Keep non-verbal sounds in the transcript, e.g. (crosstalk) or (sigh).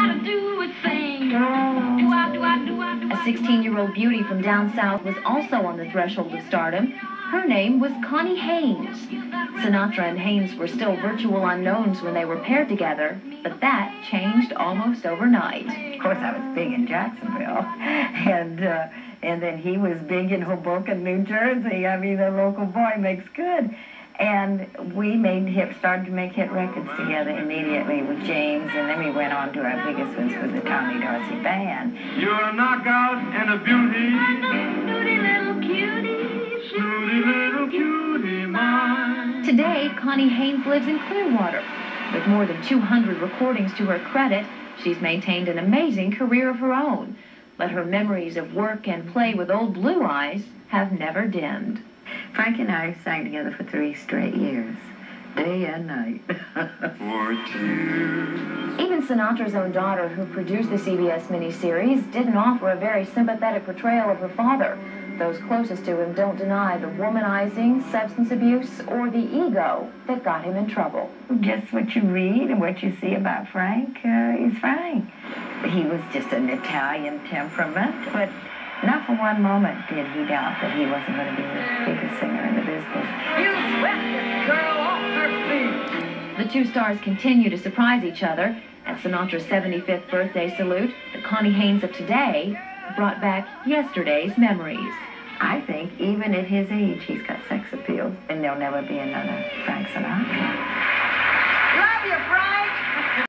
A I? 16 year old beauty from down south was also on the threshold of stardom. Her name was Connie Haines. Sinatra and Haines were still virtual unknowns when they were paired together, but that changed almost overnight. Of course, I was big in Jacksonville, (laughs) and uh, and then he was big in Hoboken, New Jersey. I mean, the local boy makes good. And we made hit, started to make hit records together immediately with James, and then we went on to our biggest ones with the Tommy Dorsey Band. You're a knockout and a beauty, Snooty little cutie. snooty little cutie mine. Today, Connie Haines lives in Clearwater. With more than 200 recordings to her credit, she's maintained an amazing career of her own. But her memories of work and play with Old Blue Eyes have never dimmed. Frank and I sang together for three straight years, day and night. (laughs) For tears. Even Sinatra's own daughter, who produced the CBS miniseries, didn't offer a very sympathetic portrayal of her father. Those closest to him don't deny the womanizing, substance abuse, or the ego that got him in trouble. just what you read and what you see about Frank uh, is Frank. He was just an Italian temperament, but not for one moment did he doubt that he wasn't going to be the biggest singer in the business. You swept this girl off her feet. The two stars continue to surprise each other. At Sinatra's 75th birthday salute, the Connie Haines of today brought back yesterday's memories. I think even at his age, he's got sex appeal, and there'll never be another Frank Sinatra. Love you, Frank.